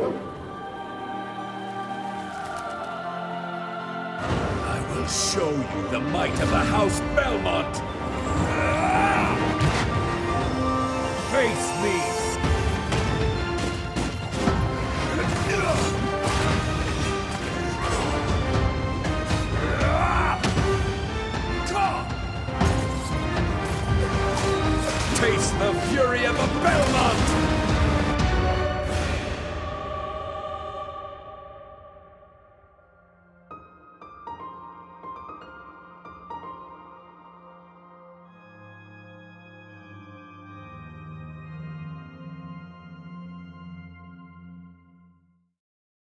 I will show you the might of the House Belmont! Face me! Taste the fury of a Belmont!